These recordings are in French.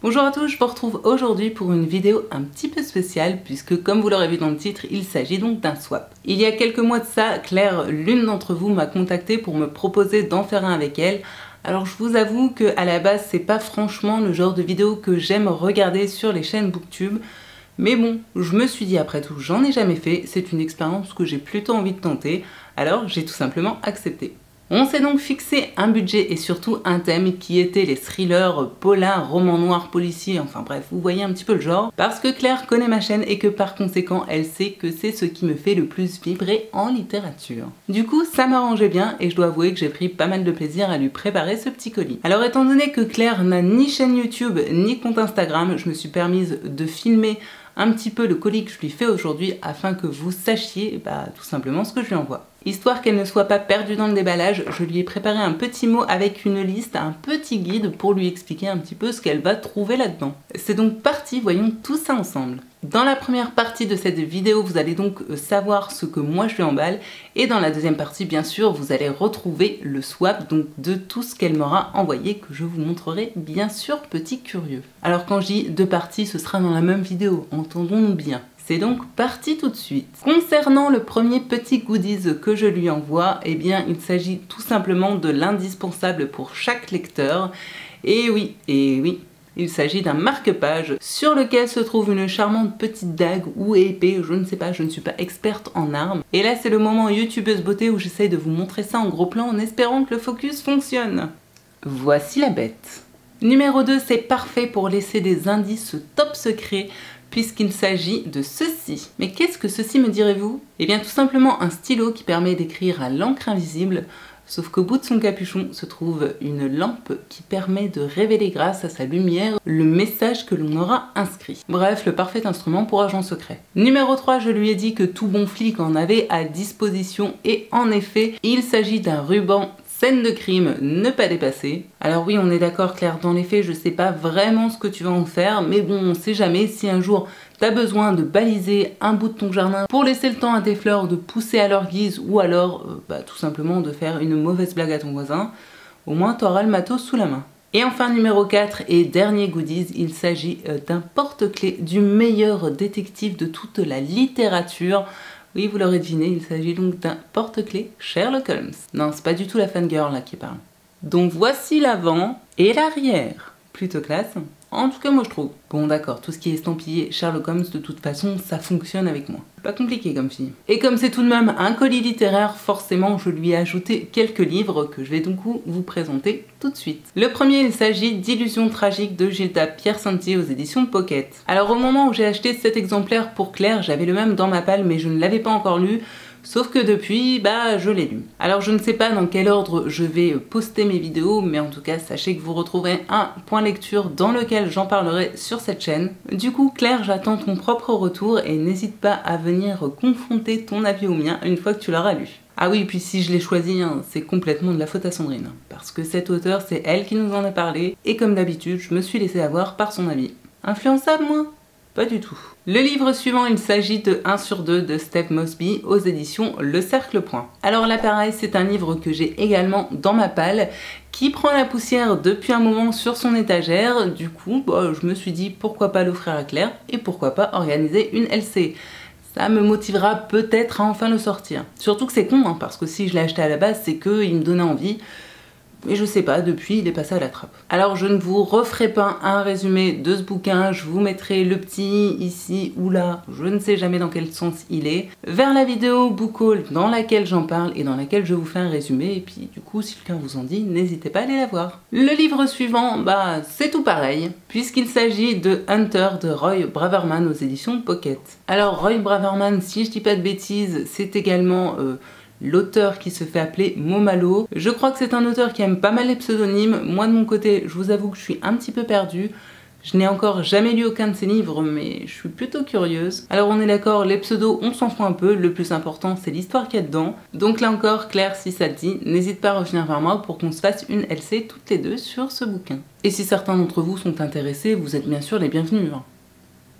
Bonjour à tous, je vous retrouve aujourd'hui pour une vidéo un petit peu spéciale puisque comme vous l'aurez vu dans le titre, il s'agit donc d'un swap. Il y a quelques mois de ça, Claire, l'une d'entre vous m'a contacté pour me proposer d'en faire un avec elle. Alors je vous avoue que à la base c'est pas franchement le genre de vidéo que j'aime regarder sur les chaînes booktube. Mais bon, je me suis dit après tout, j'en ai jamais fait, c'est une expérience que j'ai plutôt envie de tenter, alors j'ai tout simplement accepté. On s'est donc fixé un budget et surtout un thème qui était les thrillers, polars, romans noirs, policiers, enfin bref, vous voyez un petit peu le genre, parce que Claire connaît ma chaîne et que par conséquent elle sait que c'est ce qui me fait le plus vibrer en littérature. Du coup, ça m'arrangeait bien et je dois avouer que j'ai pris pas mal de plaisir à lui préparer ce petit colis. Alors étant donné que Claire n'a ni chaîne YouTube ni compte Instagram, je me suis permise de filmer un petit peu le colis que je lui fais aujourd'hui afin que vous sachiez bah, tout simplement ce que je lui envoie. Histoire qu'elle ne soit pas perdue dans le déballage, je lui ai préparé un petit mot avec une liste, un petit guide pour lui expliquer un petit peu ce qu'elle va trouver là-dedans. C'est donc parti, voyons tout ça ensemble. Dans la première partie de cette vidéo, vous allez donc euh, savoir ce que moi je lui emballe et dans la deuxième partie, bien sûr, vous allez retrouver le swap donc de tout ce qu'elle m'aura envoyé que je vous montrerai bien sûr petit curieux. Alors quand je dis deux parties, ce sera dans la même vidéo, entendons-nous bien. C'est donc parti tout de suite. Concernant le premier petit goodies que je lui envoie, eh bien il s'agit tout simplement de l'indispensable pour chaque lecteur. Et oui, et oui, il s'agit d'un marque-page sur lequel se trouve une charmante petite dague ou épée, je ne sais pas, je ne suis pas experte en armes. Et là c'est le moment youtubeuse beauté où j'essaye de vous montrer ça en gros plan en espérant que le focus fonctionne. Voici la bête. Numéro 2, c'est parfait pour laisser des indices top secrets puisqu'il s'agit de ceci. Mais qu'est-ce que ceci me direz-vous? Eh bien tout simplement un stylo qui permet d'écrire à l'encre invisible, sauf qu'au bout de son capuchon se trouve une lampe qui permet de révéler grâce à sa lumière le message que l'on aura inscrit. Bref, le parfait instrument pour agent secret. Numéro 3, je lui ai dit que tout bon flic en avait à disposition et en effet, il s'agit d'un ruban Scène de crime, ne pas dépasser. Alors oui, on est d'accord Claire, dans les faits, je sais pas vraiment ce que tu vas en faire, mais bon, on sait jamais si un jour t'as besoin de baliser un bout de ton jardin pour laisser le temps à tes fleurs de pousser à leur guise ou alors euh, bah, tout simplement de faire une mauvaise blague à ton voisin, au moins t'auras le matos sous la main. Et enfin numéro 4 et dernier goodies, il s'agit euh, d'un porte-clés du meilleur détective de toute la littérature. Oui, vous l'aurez deviné, il s'agit donc d'un porte-clés Sherlock Holmes. Non, c'est pas du tout la fangirl là qui parle. Donc voici l'avant et l'arrière. Plutôt classe. En tout cas, moi je trouve. Bon, d'accord, tout ce qui est estampillé Sherlock Holmes, de toute façon, ça fonctionne avec moi. Pas compliqué comme fille. Et comme c'est tout de même un colis littéraire, forcément, je lui ai ajouté quelques livres que je vais donc vous présenter tout de suite. Le premier, il s'agit d'Illusions tragiques de Gilda Pierre Santi aux éditions Pocket. Alors, au moment où j'ai acheté cet exemplaire pour Claire, j'avais le même dans ma palle, mais je ne l'avais pas encore lu. Sauf que depuis, bah, je l'ai lu. Alors je ne sais pas dans quel ordre je vais poster mes vidéos, mais en tout cas, sachez que vous retrouverez un point lecture dans lequel j'en parlerai sur cette chaîne. Du coup, Claire, j'attends ton propre retour et n'hésite pas à venir confronter ton avis au mien une fois que tu l'auras lu. Ah oui, puis si je l'ai choisi, hein, c'est complètement de la faute à Sandrine. Parce que cette auteur, c'est elle qui nous en a parlé, et comme d'habitude, je me suis laissé avoir par son avis. Influençable, moi? Pas du tout. Le livre suivant, il s'agit de 1 sur 2 de Steph Mosby aux éditions Le Cercle Point. Alors là pareil, c'est un livre que j'ai également dans ma palle qui prend la poussière depuis un moment sur son étagère. Du coup, bah, je me suis dit pourquoi pas l'offrir à Claire et pourquoi pas organiser une LC ça me motivera peut-être à enfin le sortir. Surtout que c'est con, hein, parce que si je l'ai acheté à la base, c'est qu'il me donnait envie. Mais je sais pas, depuis il est passé à la trappe. Alors je ne vous referai pas un résumé de ce bouquin, je vous mettrai le petit ici ou là, je ne sais jamais dans quel sens il est, vers la vidéo book haul dans laquelle j'en parle et dans laquelle je vous fais un résumé et puis du coup si quelqu'un vous en dit, n'hésitez pas à aller la voir. Le livre suivant, bah c'est tout pareil, puisqu'il s'agit de Hunter de Roy Braverman aux éditions Pocket. Alors Roy Braverman, si je dis pas de bêtises, c'est également... Euh, l'auteur qui se fait appeler Momalo. Je crois que c'est un auteur qui aime pas mal les pseudonymes. Moi de mon côté, je vous avoue que je suis un petit peu perdue. Je n'ai encore jamais lu aucun de ses livres, mais je suis plutôt curieuse. Alors on est d'accord, les pseudos, on s'en fout un peu, le plus important c'est l'histoire qu'il y a dedans. Donc là encore, Claire, si ça te dit, n'hésite pas à revenir vers moi pour qu'on se fasse une LC toutes les deux sur ce bouquin. Et si certains d'entre vous sont intéressés, vous êtes bien sûr les bienvenus. Hein.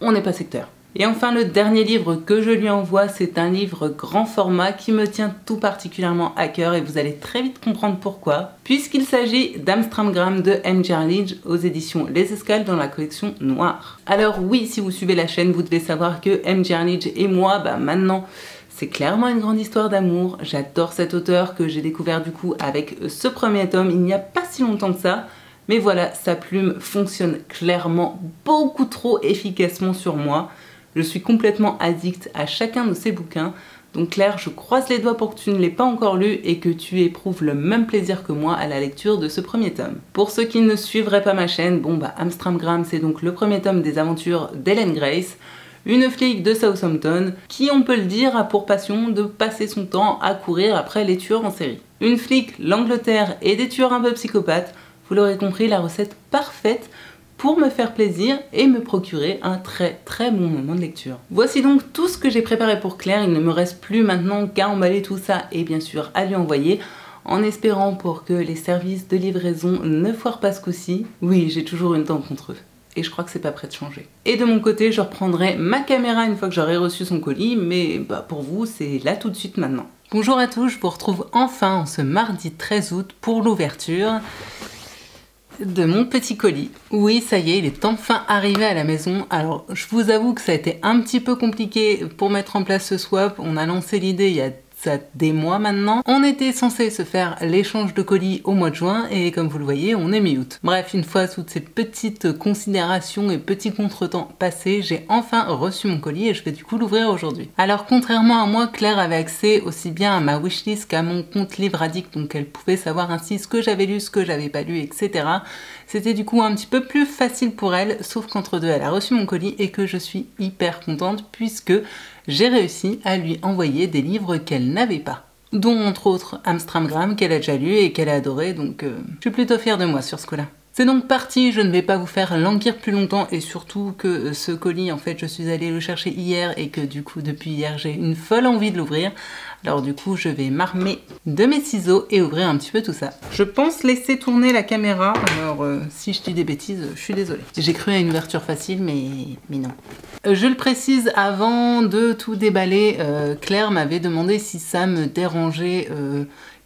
On n'est pas secteur. Et enfin, le dernier livre que je lui envoie, c'est un livre grand format qui me tient tout particulièrement à cœur et vous allez très vite comprendre pourquoi, puisqu'il s'agit d'Amstramgram de M. Lidge aux éditions Les Escales dans la collection Noire. Alors oui, si vous suivez la chaîne, vous devez savoir que M. Lidge et moi, bah maintenant, c'est clairement une grande histoire d'amour. J'adore cet auteur que j'ai découvert du coup avec ce premier tome il n'y a pas si longtemps que ça. Mais voilà, sa plume fonctionne clairement beaucoup trop efficacement sur moi. Je suis complètement addict à chacun de ses bouquins. Donc Claire, je croise les doigts pour que tu ne l'aies pas encore lu et que tu éprouves le même plaisir que moi à la lecture de ce premier tome. Pour ceux qui ne suivraient pas ma chaîne, bon bah Amstramgram c'est donc le premier tome des aventures d'Ellen Grace une flic de Southampton qui, on peut le dire, a pour passion de passer son temps à courir après les tueurs en série. Une flic, l'Angleterre et des tueurs un peu psychopathes, vous l'aurez compris, la recette parfaite pour me faire plaisir et me procurer un très très bon moment de lecture. Voici donc tout ce que j'ai préparé pour Claire, il ne me reste plus maintenant qu'à emballer tout ça et bien sûr à lui envoyer en espérant pour que les services de livraison ne foirent pas ce coup-ci. Oui, j'ai toujours une dent contre eux et je crois que c'est pas prêt de changer. Et de mon côté, je reprendrai ma caméra une fois que j'aurai reçu son colis, mais bah, pour vous, c'est là tout de suite maintenant. Bonjour à tous, je vous retrouve enfin en ce mardi 13 août pour l'ouverture de mon petit colis. Oui, ça y est, il est enfin arrivé à la maison. Alors, je vous avoue que ça a été un petit peu compliqué pour mettre en place ce swap. On a lancé l'idée il y a ça des mois maintenant. On était censé se faire l'échange de colis au mois de juin et comme vous le voyez, on est mi-août. Bref, une fois toutes ces petites considérations et petits contretemps passés, j'ai enfin reçu mon colis et je vais du coup l'ouvrir aujourd'hui. Alors contrairement à moi, Claire avait accès aussi bien à ma wishlist qu'à mon compte livre addict, donc elle pouvait savoir ainsi ce que j'avais lu, ce que j'avais pas lu, etc. C'était du coup un petit peu plus facile pour elle, sauf qu'entre deux, elle a reçu mon colis et que je suis hyper contente puisque j'ai réussi à lui envoyer des livres qu'elle n'avait pas dont entre autres Amstramgram qu'elle a déjà lu et qu'elle a adoré, donc euh, je suis plutôt fière de moi sur ce coup-là. C'est donc parti, je ne vais pas vous faire languir plus longtemps et surtout que euh, ce colis, en fait, je suis allée le chercher hier et que du coup, depuis hier, j'ai une folle envie de l'ouvrir. Alors du coup, je vais m'armer de mes ciseaux et ouvrir un petit peu tout ça. Je pense laisser tourner la caméra. Alors, euh, si je dis des bêtises, je suis désolée. J'ai cru à une ouverture facile, mais, non. Euh, je le précise, avant de tout déballer, euh, Claire m'avait demandé si ça me dérangeait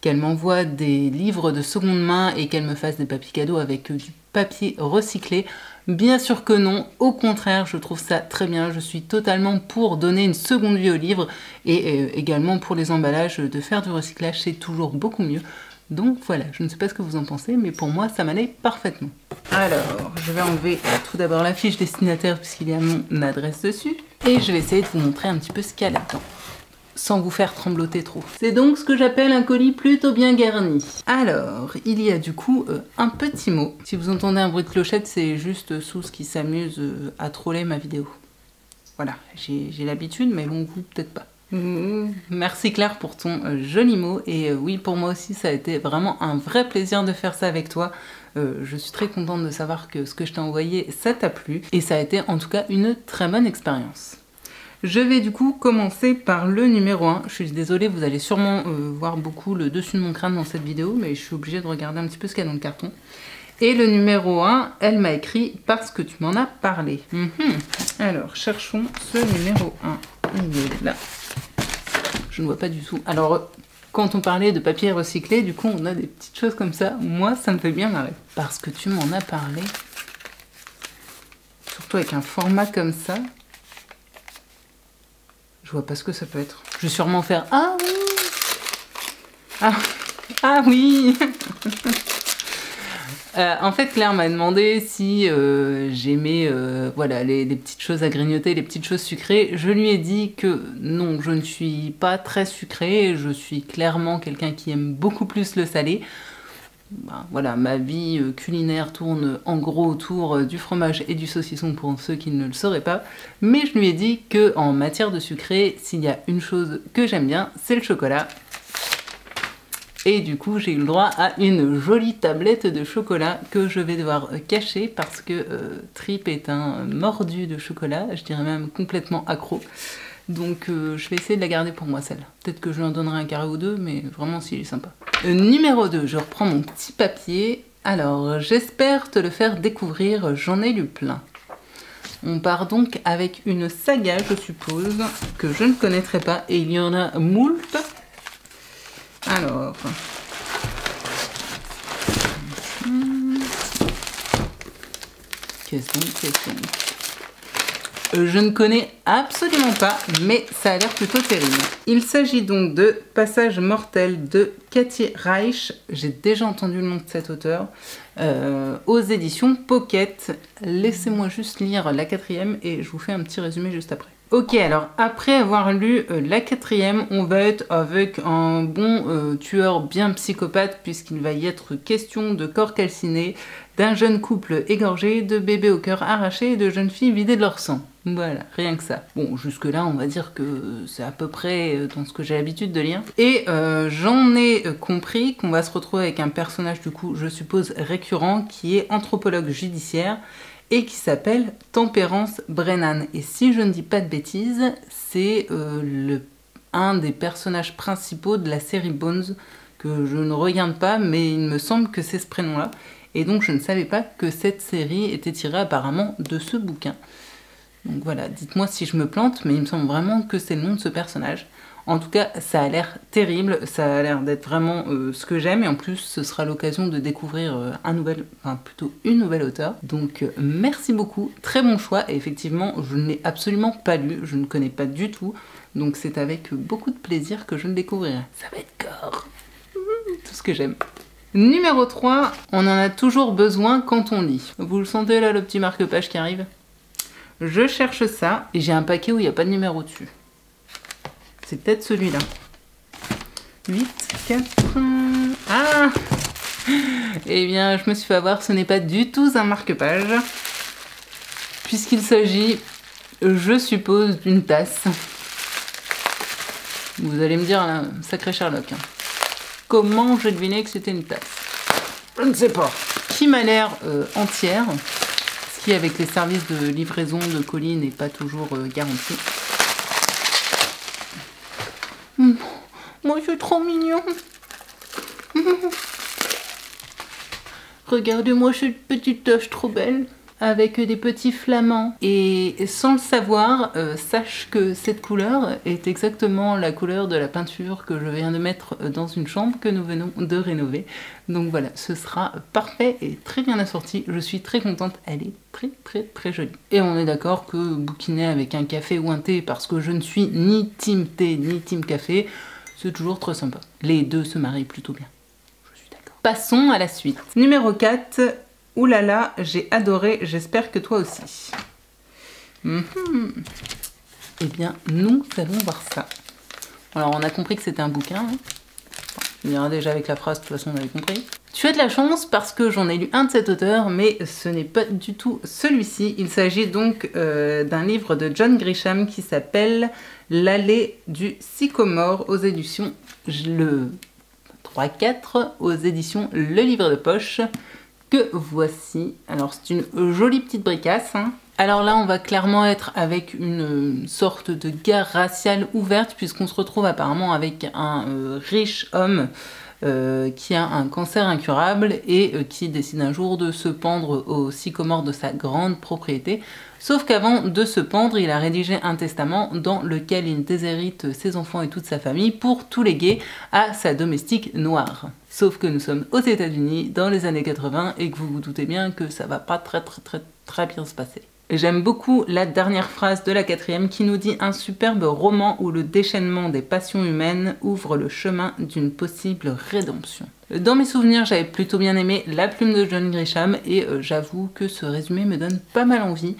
qu'elle m'envoie des livres de seconde main et qu'elle me fasse des papiers cadeaux avec du papier recyclé. Bien sûr que non, au contraire, je trouve ça très bien. Je suis totalement pour donner une seconde vie aux livres et euh, également pour les emballages, de faire du recyclage, c'est toujours beaucoup mieux. Donc voilà, je ne sais pas ce que vous en pensez, mais pour moi, ça m'allait parfaitement. Alors, je vais enlever tout d'abord la fiche destinataire puisqu'il y a mon adresse dessus. Et je vais essayer de vous montrer un petit peu ce qu'il y sans vous faire trembloter trop. C'est donc ce que j'appelle un colis plutôt bien garni. Alors, il y a du coup euh, un petit mot. Si vous entendez un bruit de clochette, c'est juste Sous qui s'amuse euh, à troller ma vidéo. Voilà, j'ai l'habitude, mais bon, vous peut-être pas. Mmh. Merci Claire pour ton euh, joli mot et oui pour moi aussi ça a été vraiment un vrai plaisir de faire ça avec toi. je suis très contente de savoir que ce que je t'ai envoyé ça t'a plu et ça a été en tout cas une très bonne expérience. Je vais du coup commencer par le numéro 1. Je suis désolée, vous allez sûrement euh, voir beaucoup le dessus de mon crâne dans cette vidéo, mais je suis obligée de regarder un petit peu ce qu'il y a dans le carton. Et le numéro 1, elle m'a écrit « parce que tu m'en as parlé mhm. Alors, cherchons ce numéro 1. Il est là. Je ne vois pas du tout. Alors, quand on parlait de papier recyclé, du coup, on a des petites choses comme ça. Moi, ça me fait bien marrer. Parce que tu m'en as parlé. Surtout avec un format comme ça. Vois pas ce que ça peut être. Je vais sûrement faire Ah oui Ah, ah oui euh, en fait, Claire m'a demandé si euh, j'aimais euh, voilà, les, petites choses à grignoter, les petites choses sucrées. Je lui ai dit que non, je ne suis pas très sucrée. Je suis clairement quelqu'un qui aime beaucoup plus le salé. Bah, voilà, ma vie euh, culinaire tourne en gros autour euh, du fromage et du saucisson pour ceux qui ne le sauraient pas. Mais je lui ai dit que en matière de sucré, s'il y a une chose que j'aime bien, c'est le chocolat. Et du coup, j'ai eu le droit à une jolie tablette de chocolat que je vais devoir euh, cacher parce que Trip est un mordu de chocolat, je dirais même complètement accro. Donc euh, je vais essayer de la garder pour moi celle. Peut-être que je lui en donnerai un carré ou deux, mais vraiment s'il est sympa. Euh, numéro 2, je reprends mon petit papier. Alors, j'espère te le faire découvrir, j'en ai lu plein. On part donc avec une saga, je suppose, que je ne connaîtrai pas. Et il y en a moult. Alors... Qu'est-ce donc, qu'est-ce je ne connais absolument pas, mais ça a l'air plutôt terrible. Il s'agit donc de Passage mortel de Cathy Reich. J'ai déjà entendu le nom de cet auteur. Euh, aux éditions Pocket. Laissez-moi juste lire la quatrième et je vous fais un petit résumé juste après. Ok, alors après avoir lu euh, la quatrième, on va être avec un bon tueur bien psychopathe puisqu'il va y être question de corps calcinés, d'un jeune couple égorgé, de bébés au cœur arraché et de jeunes filles vidées de leur sang. Voilà, rien que ça. Bon, jusque-là, on va dire que c'est à peu près euh, dans ce que j'ai l'habitude de lire. Et euh, j'en ai euh, compris qu'on va se retrouver avec un personnage, du coup, je suppose, récurrent, qui est anthropologue judiciaire et qui s'appelle Tempérance Brennan. Et si je ne dis pas de bêtises, c'est un des personnages principaux de la série Bones que je ne regarde pas, mais il me semble que c'est ce prénom-là. Et donc je ne savais pas que cette série était tirée apparemment de ce bouquin. Donc voilà, dites-moi si je me plante, mais il me semble vraiment que c'est le nom de ce personnage. En tout cas, ça a l'air terrible, ça a l'air d'être vraiment euh, ce que j'aime, et en plus, ce sera l'occasion de découvrir euh, un nouvel, enfin plutôt une nouvelle auteure. Donc euh, merci beaucoup, très bon choix, et effectivement, je ne l'ai absolument pas lu, je ne connais pas du tout, donc c'est avec beaucoup de plaisir que je le découvrirai. Ça va être gore Tout ce que j'aime. Numéro 3, on en a toujours besoin quand on lit. Vous le sentez là, le petit marque-page qui arrive? Je cherche ça et j'ai un paquet où il n'y a pas de numéro dessus. C'est peut-être celui-là. 8, 4... Ah Eh bien, je me suis fait avoir, ce n'est pas du tout un marque-page. Puisqu'il s'agit, je suppose, d'une tasse. Vous allez me dire, un sacré Sherlock. Hein. Comment j'ai deviné que c'était une tasse? Je ne sais pas. Qui m'a l'air euh, entière, avec les services de livraison de colis n'est pas toujours euh, garanti. Moi je suis trop mignon. Regardez-moi cette petite tache trop belle avec des petits flamants. Et sans le savoir, euh, sache que cette couleur est exactement la couleur de la peinture que je viens de mettre dans une chambre que nous venons de rénover. Donc voilà, ce sera parfait et très bien assorti. Je suis très contente, elle est très très très jolie. Et on est d'accord que bouquiner avec un café ou un thé, parce que je ne suis ni team thé ni team café, c'est toujours très sympa. Les deux se marient plutôt bien. Je suis d'accord. Passons à la suite. Numéro 4, Oulala, là là, j'ai adoré, j'espère que toi aussi. Mhm. Eh bien, nous allons voir ça. Alors, on a compris que c'était un bouquin. Hein. il y déjà avec la phrase, de toute façon, on avait compris. Tu as de la chance parce que j'en ai lu un de cet auteur, mais ce n'est pas du tout celui-ci. Il s'agit donc euh, d'un livre de John Grisham qui s'appelle L'allée du sycomore aux éditions le 3-4 aux éditions Le Livre de Poche voici. Alors c'est une jolie petite bricasse. Hein. Alors là on va clairement être avec une sorte de guerre raciale ouverte puisqu'on se retrouve apparemment avec un euh, riche homme euh, qui a un cancer incurable et euh, qui décide un jour de se pendre au sycomore de sa grande propriété. Sauf qu'avant de se pendre, il a rédigé un testament dans lequel il déshérite ses enfants et toute sa famille pour tout léguer à sa domestique noire. Sauf que nous sommes aux États-Unis dans les années 80 et que vous vous doutez bien que ça va pas très très très très bien se passer. J'aime beaucoup la dernière phrase de la quatrième qui nous dit un superbe roman où le déchaînement des passions humaines ouvre le chemin d'une possible rédemption. Dans mes souvenirs, j'avais plutôt bien aimé La plume de John Grisham et euh, j'avoue que ce résumé me donne pas mal envie.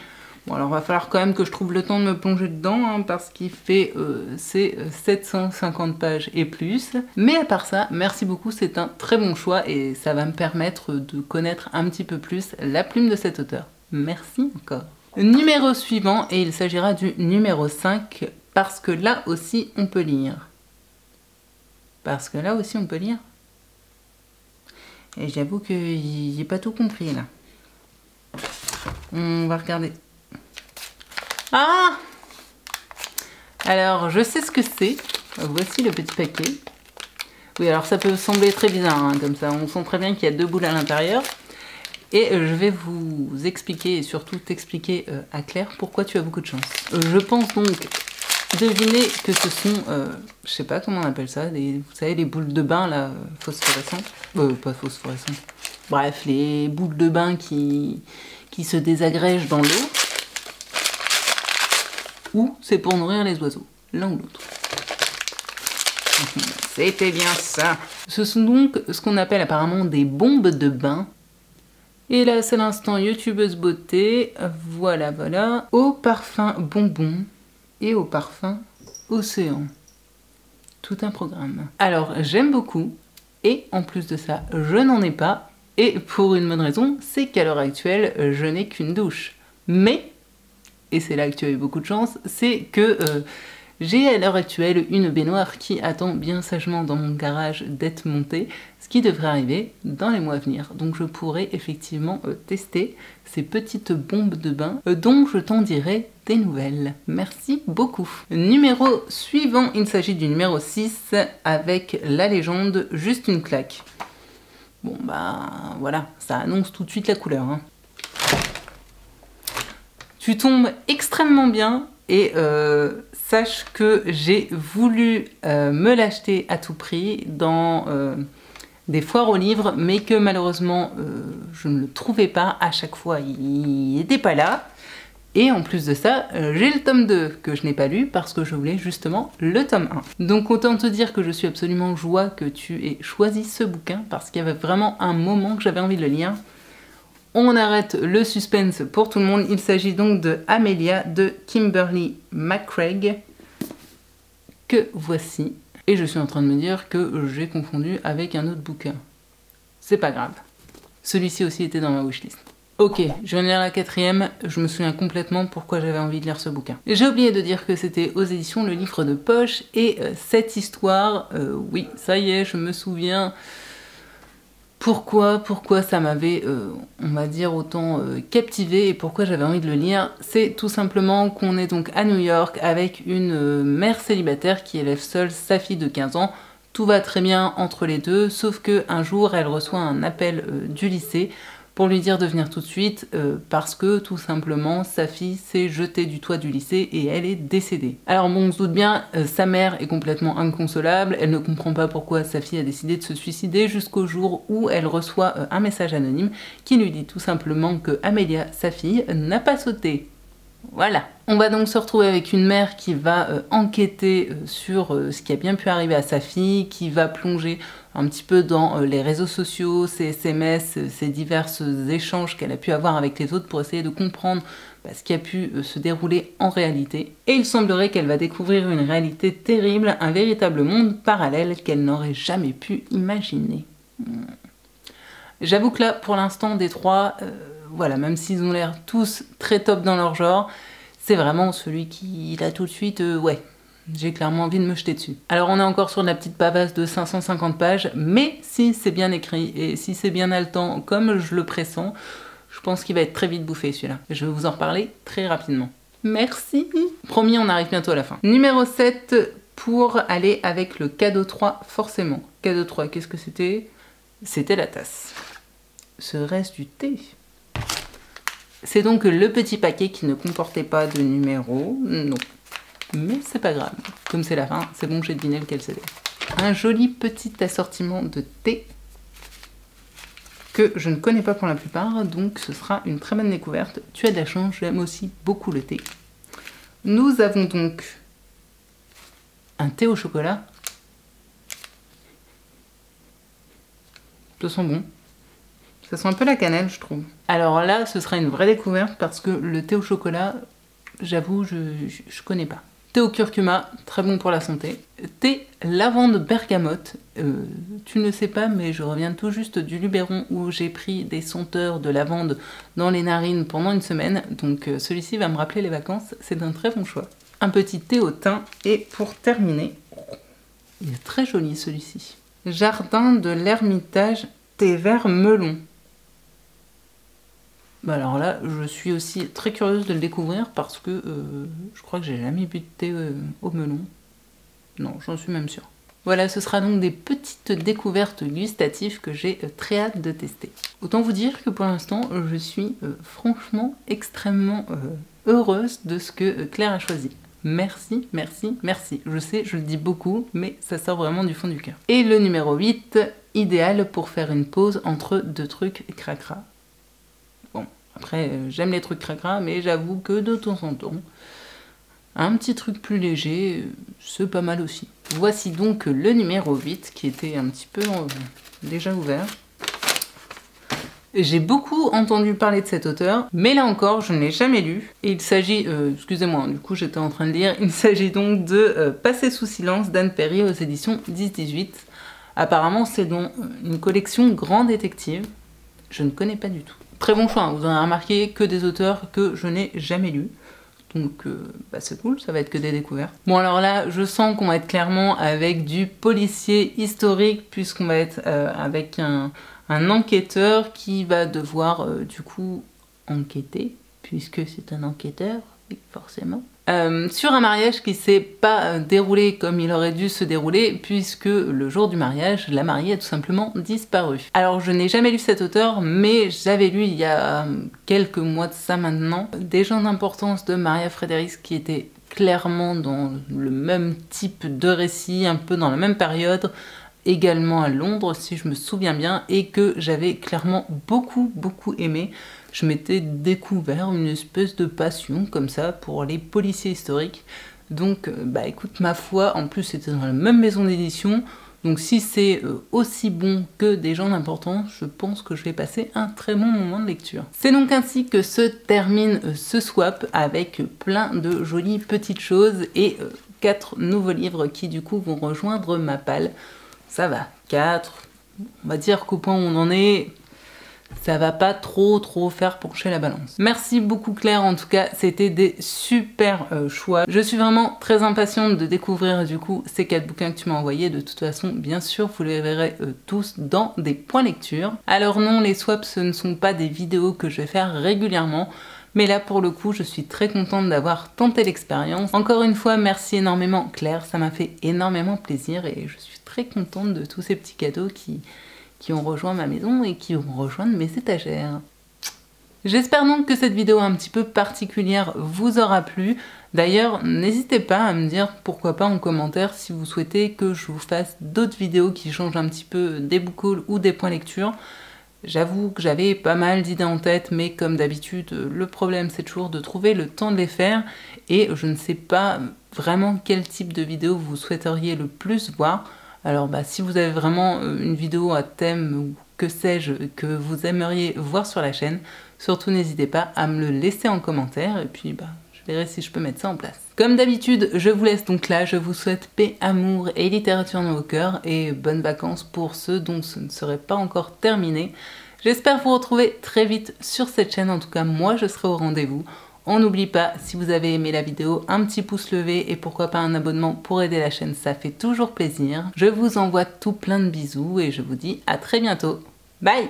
Bon alors va falloir quand même que je trouve le temps de me plonger dedans hein, parce qu'il fait euh, 750 euh, pages et plus. Mais à part ça, merci beaucoup, c'est un très bon choix et ça va me permettre de connaître un petit peu plus la plume de cet auteur. Merci encore. Numéro suivant, et il s'agira du numéro 5, parce que là aussi on peut lire. Parce que là aussi on peut lire. Et j'avoue que j'ai pas tout compris là. On va regarder. Ah Alors, je sais ce que c'est. Voici le petit paquet. Oui, alors ça peut sembler très bizarre, hein, comme ça. On sent très bien qu'il y a deux boules à l'intérieur. Et je vais vous expliquer et surtout t'expliquer à Claire pourquoi tu as beaucoup de chance. Je pense donc deviner que ce sont, je sais pas comment on appelle ça, vous savez les boules de bain là, phosphorescentes. Euh, pas phosphorescentes. Bref, les boules de bain qui se désagrègent dans l'eau. Ou c'est pour nourrir les oiseaux, l'un ou l'autre. C'était bien ça. Ce sont donc ce qu'on appelle apparemment des bombes de bain. Et là, c'est l'instant youtubeuse beauté. Voilà, voilà. Au parfum bonbon et au parfum océan. Tout un programme. Alors, j'aime beaucoup. Et en plus de ça, je n'en ai pas. Et pour une bonne raison, c'est qu'à l'heure actuelle, je n'ai qu'une douche. Mais, et c'est là que tu as eu beaucoup de chance, c'est que euh, j'ai à l'heure actuelle une baignoire qui attend bien sagement dans mon garage d'être montée, ce qui devrait arriver dans les mois à venir. Donc je pourrais effectivement euh, tester ces petites bombes de bain euh, dont je t'en dirai des nouvelles. Merci beaucoup. Numéro suivant, il s'agit du numéro 6 avec la légende Juste une claque. Bon bah voilà, ça annonce tout de suite la couleur. Hein. Tu tombes extrêmement bien et euh, sache que j'ai voulu euh, me l'acheter à tout prix dans euh, des foires aux livres, mais que malheureusement je ne le trouvais pas à chaque fois, il n'était pas là. Et en plus de ça, j'ai le tome 2 que je n'ai pas lu parce que je voulais justement le tome 1. Donc autant te dire que je suis absolument joie que tu aies choisi ce bouquin parce qu'il y avait vraiment un moment que j'avais envie de le lire. On arrête le suspense pour tout le monde. Il s'agit donc de Amelia de Kimberly McCraig que voici. Et je suis en train de me dire que j'ai confondu avec un autre bouquin. C'est pas grave. Celui-ci aussi était dans ma wishlist. Ok, je viens de lire la quatrième, je me souviens complètement pourquoi j'avais envie de lire ce bouquin. J'ai oublié de dire que c'était aux éditions Le Livre de Poche, et euh, cette histoire, euh, oui, ça y est, je me souviens, pourquoi, pourquoi ça m'avait, euh, on va dire, autant euh, captivé et pourquoi j'avais envie de le lire, c'est tout simplement qu'on est donc à New York avec une euh, mère célibataire qui élève seule sa fille de 15 ans. Tout va très bien entre les deux, sauf que un jour elle reçoit un appel du lycée pour lui dire de venir tout de suite euh, parce que tout simplement sa fille s'est jetée du toit du lycée et elle est décédée. Alors bon, on se doute bien, euh, sa mère est complètement inconsolable, elle ne comprend pas pourquoi sa fille a décidé de se suicider jusqu'au jour où elle reçoit euh, un message anonyme qui lui dit tout simplement que Amelia, sa fille, n'a pas sauté. Voilà. On va donc se retrouver avec une mère qui va enquêter sur ce qui a bien pu arriver à sa fille, qui va plonger un petit peu dans euh, les réseaux sociaux, ses SMS, ces divers échanges qu'elle a pu avoir avec les autres pour essayer de comprendre bah, ce qui a pu euh, se dérouler en réalité. Et il semblerait qu'elle va découvrir une réalité terrible, un véritable monde parallèle qu'elle n'aurait jamais pu imaginer. Hmm. J'avoue que là, pour l'instant, des trois, euh, voilà, même s'ils ont l'air tous très top dans leur genre, c'est vraiment celui qui, là, tout de suite, ouais, j'ai clairement envie de me jeter dessus. Alors on est encore sur la petite pavasse de 550 pages, mais si c'est bien écrit et si c'est bien haletant comme je le pressens, je pense qu'il va être très vite bouffé celui-là. Je vais vous en reparler très rapidement. Merci Promis, on arrive bientôt à la fin. Numéro 7, pour aller avec le cadeau 3, forcément. Cadeau 3, qu'est-ce que c'était? C'était la tasse. Serait-ce du thé C'est donc le petit paquet qui ne comportait pas de numéro. Non, mais c'est pas grave. Comme c'est la fin, c'est bon, j'ai deviné lequel c'était. Un joli petit assortiment de thé que je ne connais pas pour la plupart, donc ce sera une très bonne découverte. Tu as de la chance, j'aime aussi beaucoup le thé. Nous avons donc un thé au chocolat. Ça sent bon. Ça sent un peu la cannelle, je trouve. Alors là, ce sera une vraie découverte parce que le thé au chocolat, j'avoue, je, je connais pas. Thé au curcuma, très bon pour la santé. Thé lavande bergamote, euh, tu ne sais pas mais je reviens tout juste du Luberon où j'ai pris des senteurs de lavande dans les narines pendant une semaine, donc euh, celui-ci va me rappeler les vacances, c'est un très bon choix. Un petit thé au thym et pour terminer, il est très joli celui-ci. Jardin de l'Ermitage, thé vert melon. Bah alors là, je suis aussi très curieuse de le découvrir parce que euh, je crois que j'ai jamais bu de thé euh, au melon. Non, j'en suis même sûre. Voilà, ce sera donc des petites découvertes gustatives que j'ai euh, très hâte de tester. Autant vous dire que pour l'instant, je suis franchement extrêmement heureuse de ce que Claire a choisi. Merci, merci, merci. Je sais, je le dis beaucoup, mais ça sort vraiment du fond du cœur. Et le numéro 8, idéal pour faire une pause entre deux trucs cracra. Après, j'aime les trucs cracra, mais j'avoue que de temps en temps, un petit truc plus léger, c'est pas mal aussi. Voici donc le numéro 8 qui était un petit peu euh, déjà ouvert. J'ai beaucoup entendu parler de cet auteur, mais là encore, je ne l'ai jamais lu. Et il s'agit, euh, excusez-moi, du coup j'étais en train de lire, il s'agit donc de euh, Passer sous silence d'Anne Perry aux éditions 10-18. Apparemment, c'est dans une collection Grand Détective. Je ne connais pas du tout. Très bon choix, vous en avez remarqué que des auteurs que je n'ai jamais lus. Donc euh, bah, c'est cool, ça va être que des découvertes. Bon alors là, je sens qu'on va être clairement avec du policier historique puisqu'on va être euh, avec un, enquêteur qui va devoir euh, du coup enquêter puisque c'est un enquêteur, forcément. Euh, sur un mariage qui s'est pas euh, déroulé comme il aurait dû se dérouler puisque le jour du mariage, la mariée a tout simplement disparu. Alors je n'ai jamais lu cet auteur mais j'avais lu il y a euh, quelques mois de ça maintenant des gens d'importance de Maria Frederiks qui étaient clairement dans le même type de récit, un peu dans la même période, également à Londres si je me souviens bien et que j'avais clairement beaucoup beaucoup aimé je m'étais découvert une espèce de passion comme ça pour les policiers historiques. Donc, euh, bah écoute, ma foi, en plus c'était dans la même maison d'édition, donc si c'est euh, aussi bon que des gens d'importance, je pense que je vais passer un très bon moment de lecture. C'est donc ainsi que se termine euh, ce swap avec plein de jolies petites choses et quatre nouveaux livres qui du coup vont rejoindre ma palle. Ça va, quatre. On va dire qu'au point où on en est, ça va pas trop trop faire pencher la balance. Merci beaucoup Claire, en tout cas c'était des super euh, choix. Je suis vraiment très impatiente de découvrir du coup ces quatre bouquins que tu m'as envoyés. De toute façon, bien sûr, vous les verrez euh, tous dans des points lecture. Alors non, les swaps ce ne sont pas des vidéos que je vais faire régulièrement. Mais là, pour le coup, je suis très contente d'avoir tenté l'expérience. Encore une fois, merci énormément Claire, ça m'a fait énormément plaisir et je suis très contente de tous ces petits cadeaux qui, qui ont rejoint ma maison et qui vont rejoindre mes étagères. J'espère donc que cette vidéo un petit peu particulière vous aura plu. D'ailleurs, n'hésitez pas à me dire pourquoi pas en commentaire si vous souhaitez que je vous fasse d'autres vidéos qui changent un petit peu des book ou des points lecture. J'avoue que j'avais pas mal d'idées en tête, mais comme d'habitude, le problème c'est toujours de trouver le temps de les faire et je ne sais pas vraiment quel type de vidéo vous souhaiteriez le plus voir. Alors bah, si vous avez vraiment euh, une vidéo à thème ou que sais-je que vous aimeriez voir sur la chaîne, surtout n'hésitez pas à me le laisser en commentaire et puis bah, je verrai si je peux mettre ça en place. Comme d'habitude, je vous laisse donc là, je vous souhaite paix, amour et littérature dans vos cœurs et bonnes vacances pour ceux dont ce ne serait pas encore terminé. J'espère vous retrouver très vite sur cette chaîne, en tout cas moi je serai au rendez-vous. On n'oublie pas, si vous avez aimé la vidéo, un petit pouce levé et pourquoi pas un abonnement pour aider la chaîne, ça fait toujours plaisir. Je vous envoie tout plein de bisous et je vous dis à très bientôt. Bye